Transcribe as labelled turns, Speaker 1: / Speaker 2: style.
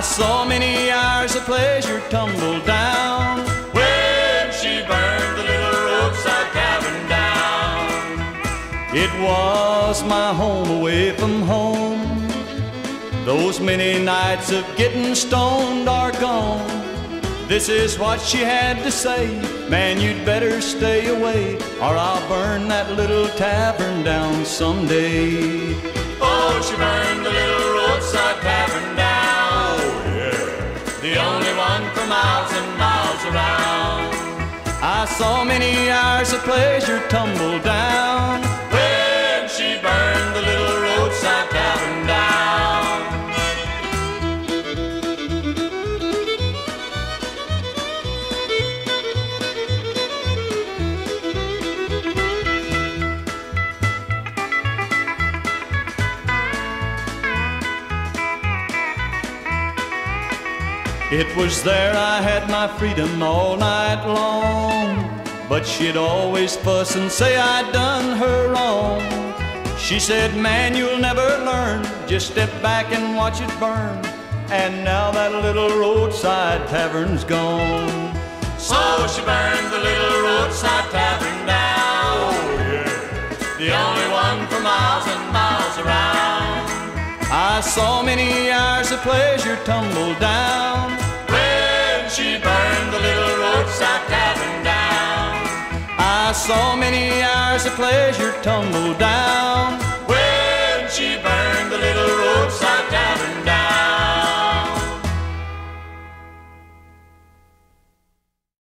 Speaker 1: saw many hours of pleasure tumble down
Speaker 2: when she burned the little roadside tavern down.
Speaker 1: It was my home away from home. Those many nights of getting stoned are gone. This is what she had to say. Man, you'd better stay away, or I'll burn that little tavern down someday.
Speaker 2: Oh, she burned miles and miles around.
Speaker 1: I saw many hours of pleasure tumble down It was there I had my freedom all night long. But she'd always fuss and say I'd done her wrong. She said, Man, you'll never learn. Just step back and watch it burn. And now that little roadside tavern's gone.
Speaker 2: So she burned the little roadside tavern down. Oh, yeah. The only one for miles and miles around.
Speaker 1: I saw many hours of pleasure tumble down saw many hours of pleasure tumble down